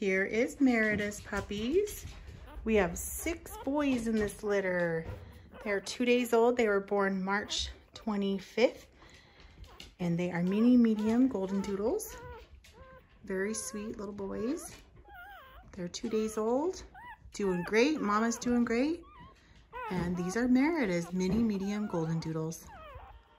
Here is Merida's puppies. We have six boys in this litter. They're two days old. They were born March 25th. And they are mini medium golden doodles. Very sweet little boys. They're two days old. Doing great. Mama's doing great. And these are Merida's mini medium golden doodles.